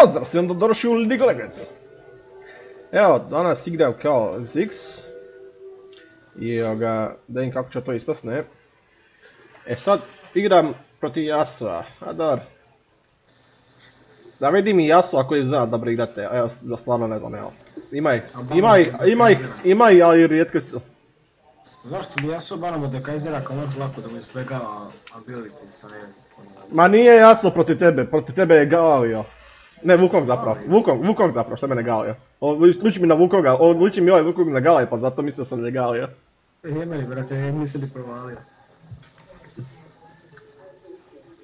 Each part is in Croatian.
Pozdrav, onda došli u of Legends. Evo, danas igram kao Ziggs. I ga, da vidim kako će to ispast, ne. E sad, igram protiv Yasuo, a dar. Da vidi mi Yasuo ako je zna dobro igrate, evo, da stvarno ne znam, evo. Ima ih, ima ih, ima ih, ima ih, ali rijetko su. Zašto bi Yasuo banamo da Kajzera ako može lako da mu izbjegava ability sa ne... Ma nije jasno protiv tebe, protiv tebe je Galio. Ne, Wukong zapravo, Wukong, Wukong zapravo, što je mene Galio. Liči mi na Wukonga, liči mi ovaj Wukong na Galio, pa zato mislio sam da je Galio. Jebeni brate, nisam bi provalio.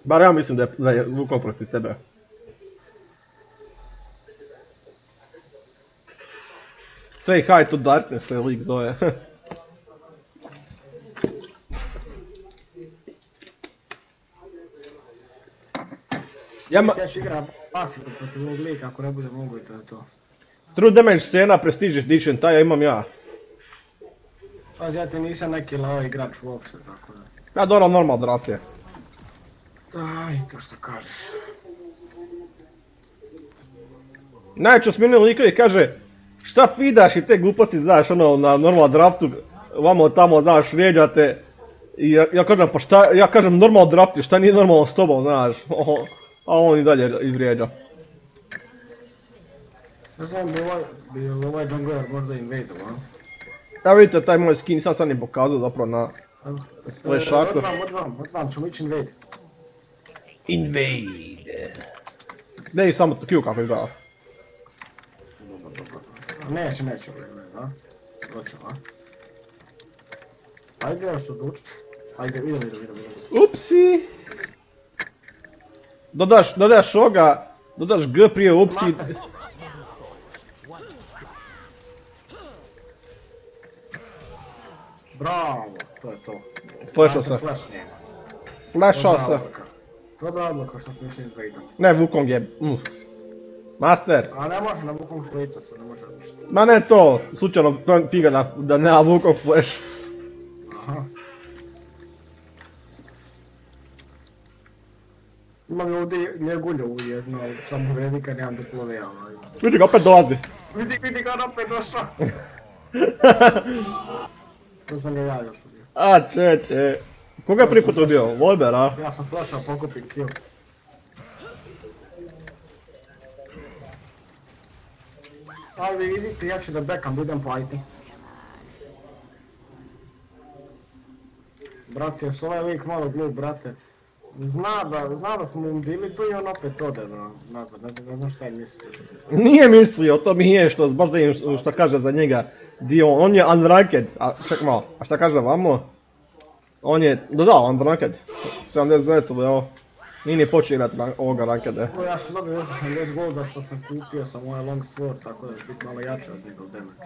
Bar ja mislim da je, da je Wukong protiv tebe. Say hi to darkness se lik zove. Ja, ma... pasivno protiv ovog lika ako ne bude mogu i to je to. True damage scena, prestige edition, taj ja imam ja. Pazi, ja ti nisam neki lao igrač uopšte, tako da. Ja dobro, normal draft je. Aj, to što kažeš. Najveće smijeni likovi kaže, šta fidaš i te gluposti, znaš, ono, na normal draftu, vamo tamo, znaš, vrijeđate. I ja, kažem, pa šta, ja kažem normal drafti, šta nije normalno s tobom, znaš. A on i dalje izvrijeđa. Ne znam bi ovaj, bi ovaj jungler možda invade a? Evo vidite taj moj skin, sad sam im pokazao zapravo na splash sharku. Otvam, otvam, otvam, ćemo ići invade. Invade. Ne i samo Q kako izgleda. Neće, neće a? Doćemo, a? Ajde još odlučiti. Ajde, idemo, idemo, idemo. Upsi! Dodaš, dodaš oga, dodaš G prije upsi. Bravo, to je to. Flashao se. Flashao se. Dobra odluka što smo išli izbejtati. Ne, Wukong je, uff. Master. A ne može na Wukong flica sve, ne može ništa. Ma ne to, slučajno piga da nema Wukong flash. Imam ovdje njegulju u jedno, samo vredi kad nemam duplove ovaj. Vidi ga, opet dolazi. Vidi, vidi ga, opet došao. to sam ga ja još ubio. A, če, če. Koga je prvi put ubio? Wolber, a? Ja sam flashao, pokupim kill. Ali vidite, ja ću da bekam, idem po IT. Brate, još ovaj lik malo glup, brate. Zna da, zna da smo bili tu i on opet ode nazad, ne znam, ne znam šta je mislio. Nije mislio, to mi je što, baš da im što kaže za njega dio, on je unranked, a ček malo, a šta kaže vamo? On je, da da, unranked, 79 evo. Nije ni počeo igrati ovoga rankede. Ja sam dobio 80 golda što sam kupio sa moje long sword, tako da će biti malo jače od njegov damage.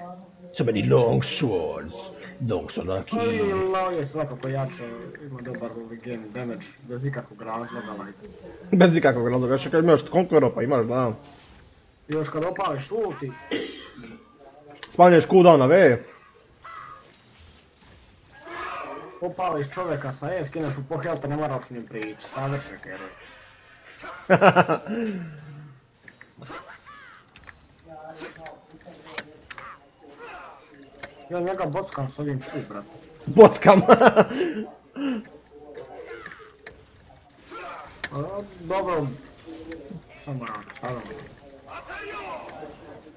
So many long swords, long so lucky. Ali Lao je svakako jače, ima dobar ovaj game damage, bez ikakvog razloga, like. Bez ikakvog razloga, još kad imaš Conqueror pa imaš, da. još kad opališ ulti. Smanjuješ cooldown na V. Popališ čovjeka sa E, skineš u po health, ne moraš njim prići, savršen heroj. ja njega bockam s ovim tu, brate. Bockam? Dobro, samo rado, stavljamo.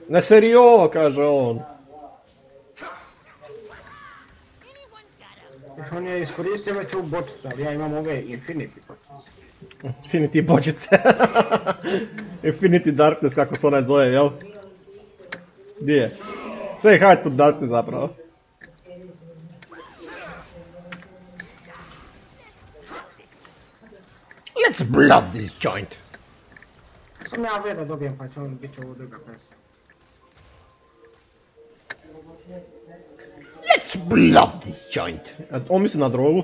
Ne serio, kaže on. Još on je iskoristio već ovu bočicu, ali ja imam ove Infinity bočice. Infinity bočice. Infinity Darkness, kako se onaj zove, jel? Gdje je? Say hi to Darkness zapravo. Let's blood this joint. Sam ja veda dobijem pa će on bit će ovo druga pesma. Let's blood this joint. On misli na drogu.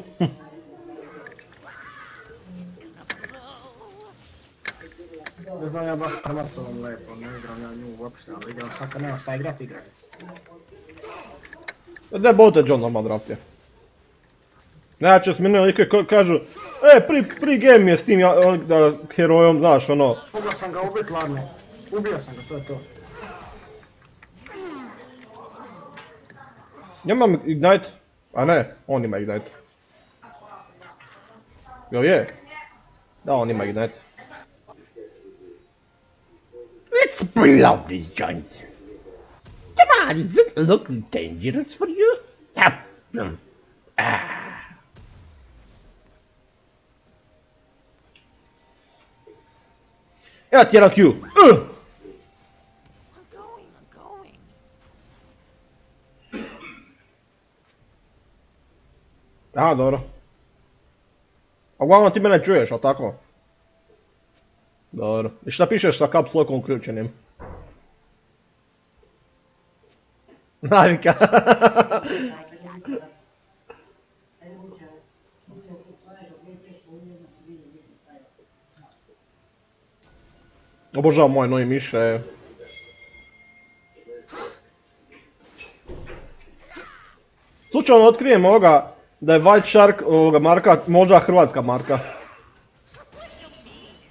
ne znam ja baš premacovam lepo, ne igram ja nju uopšte, ali igram svaka nema šta igrat, igraj. Da je bote John normal draft je. Znači, s mene like kažu, e, pri, pri game je s tim ja, da, herojom, znaš, ono. Mogao sam ga ubit ladno. Ubio sam ga, to je to. Ja imam Ignite. A ne, on ima Ignite. Jel je? Da, on ima Ignite. Let's blow this joint. Come on, does it look dangerous for you? Ah, mm. Ja tjeram Q. Uh! Aha, dobro. A uglavnom ti mene čuješ, ali tako? Dobro. I šta pišeš sa caps lockom uključenim? Navika. Obožavam moje novi miše. Slučajno otkrijem ovoga da je White Shark ovoga marka, možda hrvatska marka.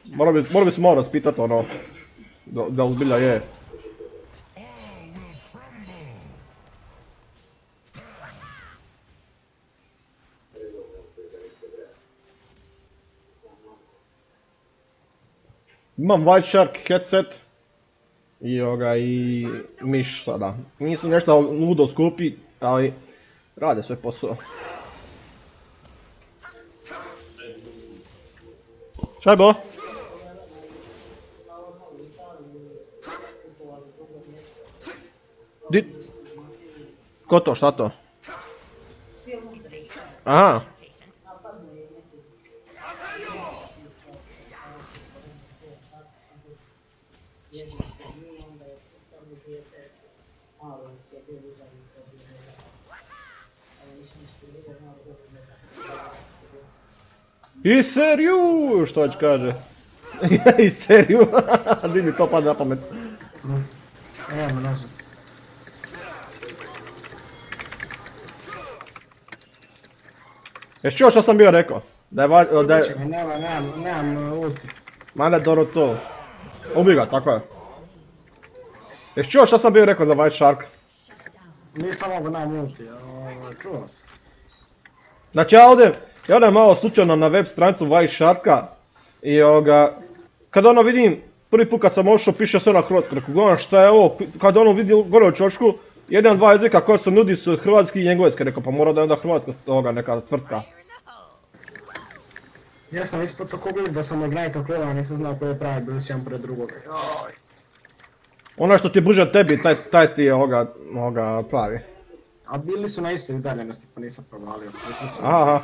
Morao bi, morao bi se malo raspitat ono, da, da uzbilja je. Imam White Shark headset i ovoga i miš sada. Nisu nešto ludo skupi, ali rade svoj posao. Šta je bilo? Di... Ko to, šta to? I seriju, što već kaže. I seriju, di mi to pada na pamet. Evo me nazad. Jesi čuo što sam bio rekao? Da je va- da je... Nemam, nemam uh, ulti. Ma ne, dobro to. Ubi ga, tako je. Jesi čuo što sam bio rekao za White Shark? Nisam mogu nemam ulti, ovaj, čuo sam. Znači ja ovdje, ja odem malo slučajno na web stranicu White Sharka i ovoga, kad ono vidim, prvi put kad sam ošao piše sve na hrvatsku, rekao gledam šta je ovo, kad ono vidim gore u čošku, jedan dva jezika koja se nudi su hrvatski i engleski, rekao pa mora da je onda hrvatska ovoga neka tvrtka. Ja sam ispod to vidim da sam Ignite okrenula, nisam znao koji je pravi, bili su jedan pred drugoga. Joj. Ono što ti je bliže tebi, taj, taj ti je ovoga, ovoga pravi. A bili su na istoj udaljenosti, pa nisam provalio. Su- Aha,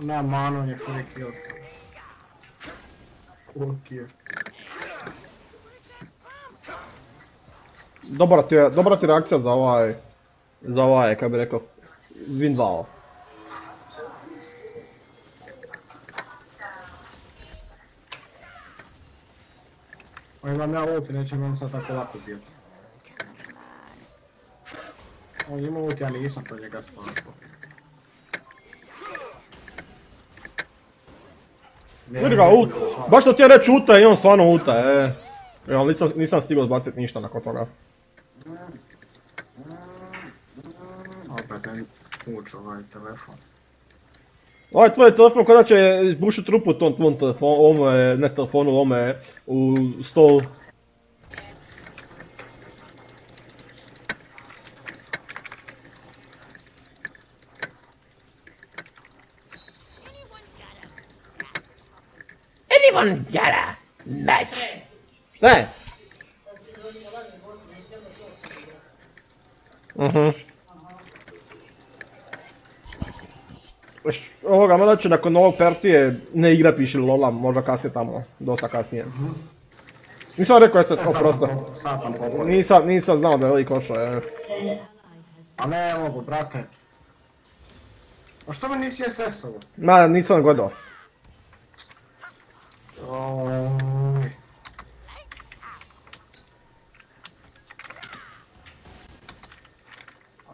Nema manu, on je fully kill sam. Cool kill. dobra ti je, dobra ti reakcija za ovaj, za ovaj, kako bi rekao, Win 2. O, imam ja ulti, neće on sad tako lako bijeti. On ima ulti, ja nisam to njega spasao. Vidi ga, ut, baš što ti je reći uta i on stvarno uta, e. E, ali nisam, nisam stigao zbacit ništa nakon toga. Opet ne uč ovaj telefon. Ovaj tvoj telefon kada će izbušit rupu tom tvom telefonu, ne telefonu, ovome, u stol. Anyone got a match? Šta je? Mhm. Ovoga, mada ću nakon ovog partije ne igrat više Lola, možda kasnije tamo, dosta kasnije. Nisam rekao SS, Sad sam oprosta. po- Sad sam poporio. Nisam, nisam znao da je lik ošao, je. A ne mogu, brate. A što mi nisi SS-ovo? Ma, nisam gledao. A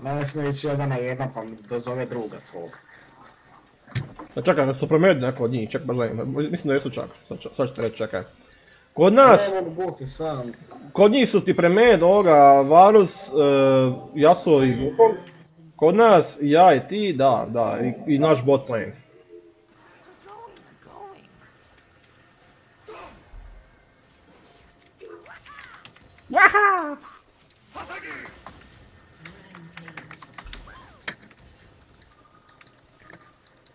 Ne smije ići jedan na jedan pa mi dozove druga svog. Ja, čekaj, da su promijenili neko od njih, ček, baš. Mislim da jesu čak, sad, ti reći, čekaj. Kod nas, kod njih su ti premed ovoga Varus, e, Yasuo i Wukong. Kod nas, ja i ti, da, da, i, i naš bot lane.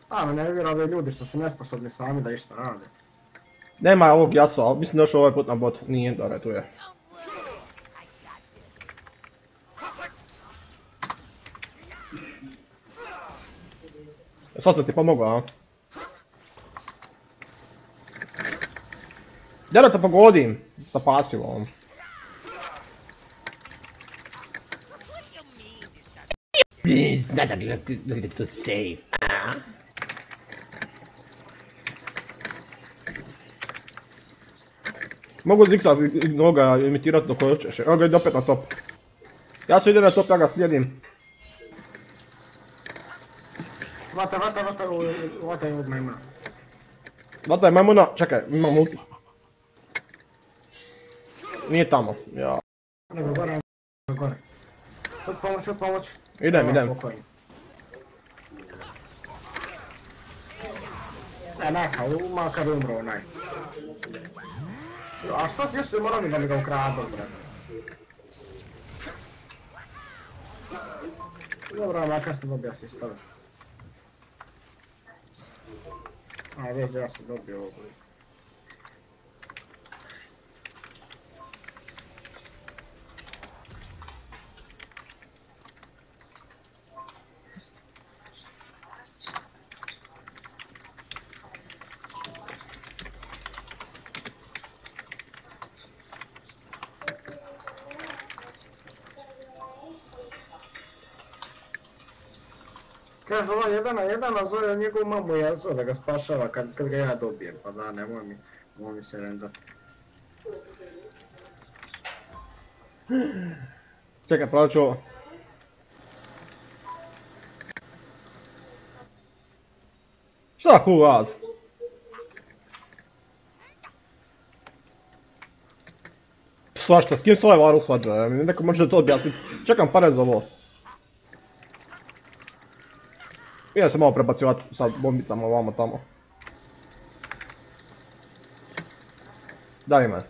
A, me ne vjera ove ljudi što su nesposobni sami da išta rade. Nema ovog Yasuo, mislim da je ovaj put na bot, nije, dobro, tu je. Sad sam ti pomogao, a? Ja da te pogodim sa pasivom. Not a little, little safe. Ah. Mogu zigzag noga imitirat dok hoćeš, evo ga ide opet na top. Ja se idem na top, ja ga slijedim. Vata, vata, vata, vata je od majmuna. Vataj majmuna, čekaj, imam ulti. Nije tamo, ja. Nego gore, gore. Od pomoć, od pomoć. Idem, idem. pokojni. Ne, ne, pa makar umro onaj. A što si još se moram da mi ga ukradu, bre? Dobro, makar sam dobio si stavio. A, već ja sam dobio. Kaže ovo jedan na jedan, a zove njegovu mamu Jazu da ga spašava kad, kad ga ja dobijem. Pa da, nemoj mi, nemoj mi se rendati. Čekaj, pravit ću ovo. Šta ku vas? Svašta, s kim se ovaj varu svađa? Neko može to objasniti. Čekam pare za ovo. Idem se malo prebacivat sa bombicama ovamo tamo. Daj me.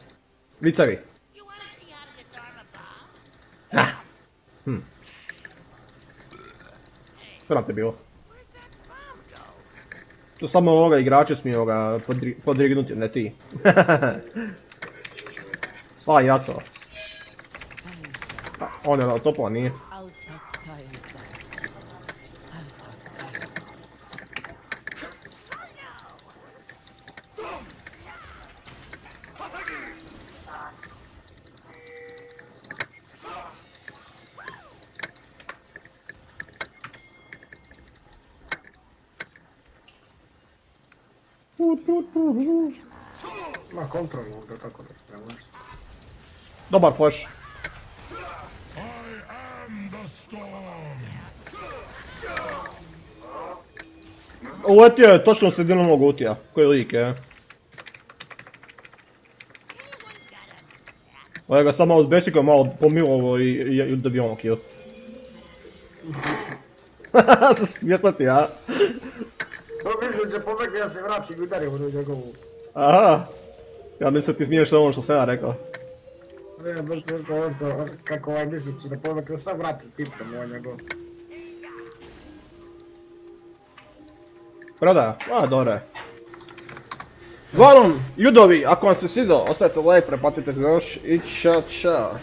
Vicevi. You wanna see how to disarm a bomb? Ha. Hm. Sram te bilo. To samo ovoga igrače smiju ga podri- podrignuti, ne ti. A, jaso. A, On je na topo, a nije. Ma kontrol ovdje, kako da spremaš. Dobar flash. Uletio je točno u sredinu mog utija. Koji lik je? Ovo ga samo s besikom malo pomilovo i, i, i dobio ono kill. Smjetlati, a? No mislim će pobegli ja se vratim i udarim u njegovu. Aha. Ja mislim ti smiješ ono što sam ja rekao. Ne, brzo što ovo što, kako ovaj mislim će da pobegli, sam vratim pipam u njegov. Prodaja? A, dobro je. Uglavnom, ljudovi, ako vam se svidio, ostavite like, preplatite se za još i čao čao.